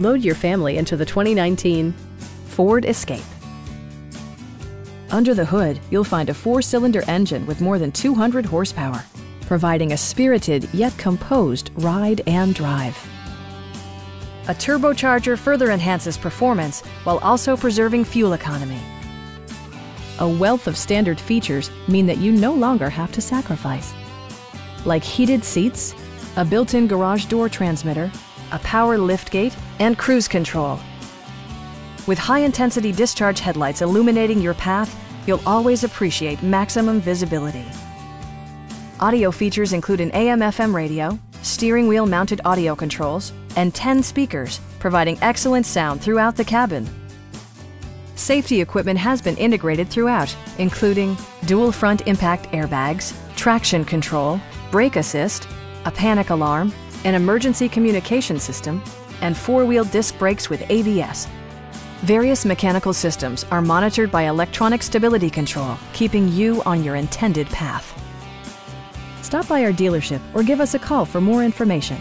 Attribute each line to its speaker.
Speaker 1: Load your family into the 2019 Ford Escape. Under the hood, you'll find a four-cylinder engine with more than 200 horsepower, providing a spirited yet composed ride and drive. A turbocharger further enhances performance while also preserving fuel economy. A wealth of standard features mean that you no longer have to sacrifice, like heated seats, a built-in garage door transmitter, a power liftgate, and cruise control. With high-intensity discharge headlights illuminating your path, you'll always appreciate maximum visibility. Audio features include an AM-FM radio, steering wheel mounted audio controls, and 10 speakers, providing excellent sound throughout the cabin. Safety equipment has been integrated throughout, including dual front impact airbags, traction control, brake assist, a panic alarm, an emergency communication system, and four-wheel disc brakes with ABS. Various mechanical systems are monitored by electronic stability control, keeping you on your intended path. Stop by our dealership or give us a call for more information.